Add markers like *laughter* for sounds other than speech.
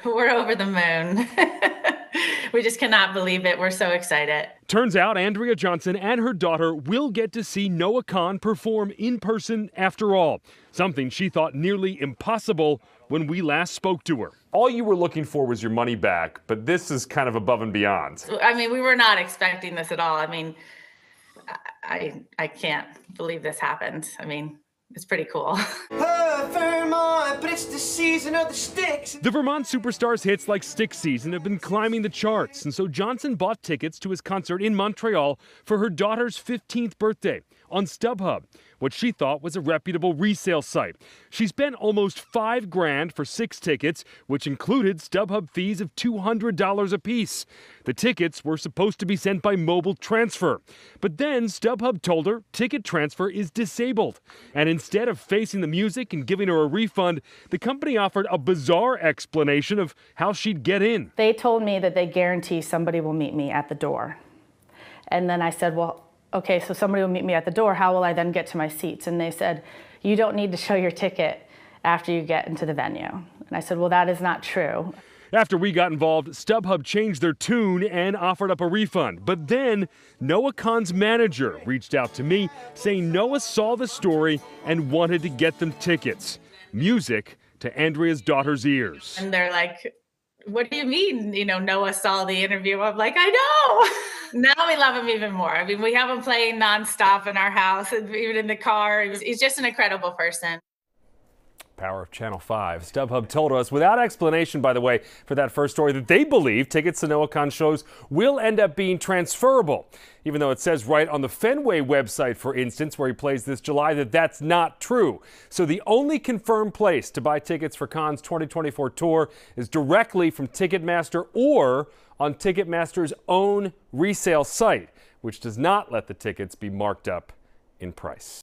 *laughs* We're over the moon. *laughs* we just cannot believe it. We're so excited. Turns out Andrea Johnson and her daughter will get to see Noah Kahan perform in person after all, something she thought nearly impossible when we last spoke to her. All you were looking for was your money back, but this is kind of above and beyond. I mean, we were not expecting this at all. I mean, I I can't believe this happened. I mean, it's pretty cool. But it's the season of the sticks. The Vermont superstar's hits like Stick Season have been climbing the charts, and so Johnson bought tickets to his concert in Montreal for her daughter's 15th birthday on StubHub, what she thought was a reputable resale site. She spent almost five grand for six tickets, which included StubHub fees of $200 apiece. The tickets were supposed to be sent by mobile transfer, but then StubHub told her ticket transfer is disabled, and instead of facing the music and giving her a refund, the company offered a bizarre explanation of how she'd get in. They told me that they guarantee somebody will meet me at the door. And then I said, Well, okay, so somebody will meet me at the door. How will I then get to my seats? And they said, You don't need to show your ticket after you get into the venue. And I said, Well, that is not true. After we got involved, StubHub changed their tune and offered up a refund. But then Noah Kahan's manager reached out to me saying Noah saw the story and wanted to get them tickets. Music to Andrea's daughter's ears. And they're like, what do you mean? You know, Noah saw the interview. I'm like, I know. *laughs* now we love him even more. I mean, we have him playing nonstop in our house, even in the car. He's just an incredible person. Power of Channel 5. StubHub told us, without explanation, by the way, for that first story, that they believe tickets to Noah Kahan shows will end up being transferable. Even though it says right on the Fenway website, for instance, where he plays this July, that that's not true. So the only confirmed place to buy tickets for Kahan's 2024 tour is directly from Ticketmaster or on Ticketmaster's own resale site, which does not let the tickets be marked up in price.